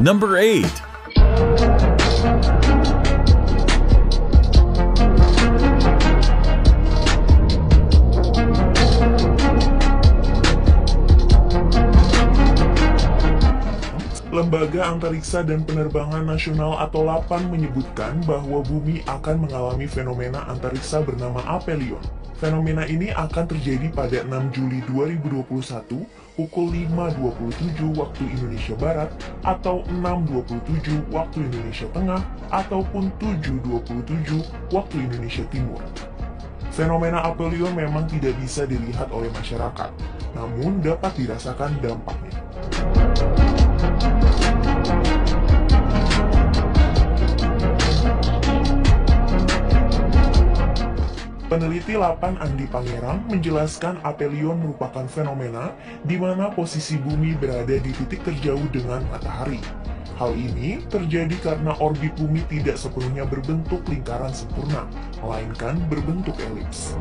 Number 8. Lembaga Antariksa dan Penerbangan Nasional atau LAPAN menyebutkan bahwa bumi akan mengalami fenomena antariksa bernama aphelion. Fenomena ini akan terjadi pada 6 Juli 2021 pukul 5.27 waktu Indonesia Barat atau 6.27 waktu Indonesia Tengah ataupun 7.27 waktu Indonesia Timur. Fenomena aphelion memang tidak bisa dilihat oleh masyarakat, namun dapat dirasakan dampaknya. Peneliti Lapan Andi Pangerang menjelaskan aphelion merupakan fenomena di mana posisi bumi berada di titik terjauh dengan matahari. Hal ini terjadi karena orbit bumi tidak sepenuhnya berbentuk lingkaran sempurna, melainkan berbentuk elips.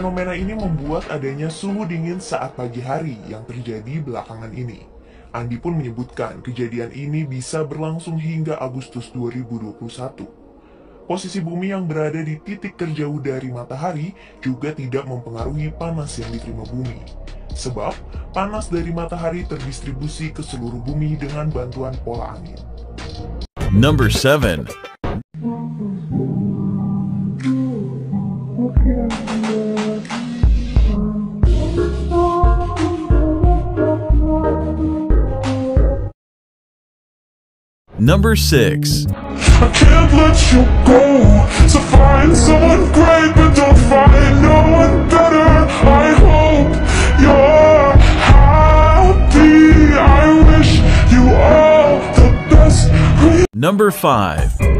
Fenomena ini membuat adanya suhu dingin saat pagi hari yang terjadi belakangan ini. Andi pun menyebutkan kejadian ini bisa berlangsung hingga Agustus 2021. Posisi bumi yang berada di titik terjauh dari matahari juga tidak mempengaruhi panas yang diterima bumi. Sebab, panas dari matahari terdistribusi ke seluruh bumi dengan bantuan pola angin. Number 7. Number 6. I can't let you go So find someone great But don't find no one better I hope you're happy I wish you all the best Number 5.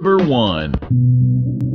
Number 1.